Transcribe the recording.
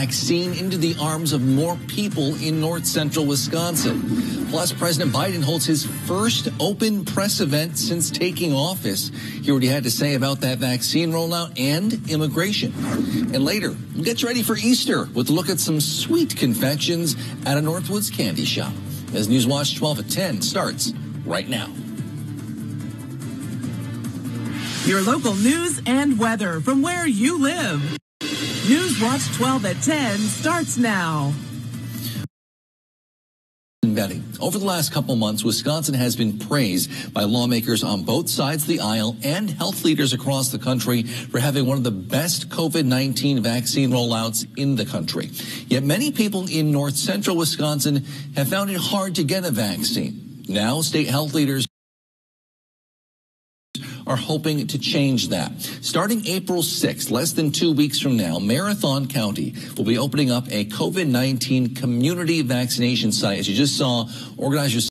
vaccine into the arms of more people in north central Wisconsin. Plus, President Biden holds his first open press event since taking office. Hear what he had to say about that vaccine rollout and immigration. And later, get ready for Easter with a look at some sweet confections at a Northwoods candy shop. As Newswatch 12 at 10 starts right now. Your local news and weather from where you live. News Watch 12 at 10 starts now. Betti. Over the last couple months, Wisconsin has been praised by lawmakers on both sides of the aisle and health leaders across the country for having one of the best COVID-19 vaccine rollouts in the country. Yet many people in north central Wisconsin have found it hard to get a vaccine. Now, state health leaders are hoping to change that. Starting April 6th, less than two weeks from now, Marathon County will be opening up a COVID-19 community vaccination site. As you just saw, organize organizers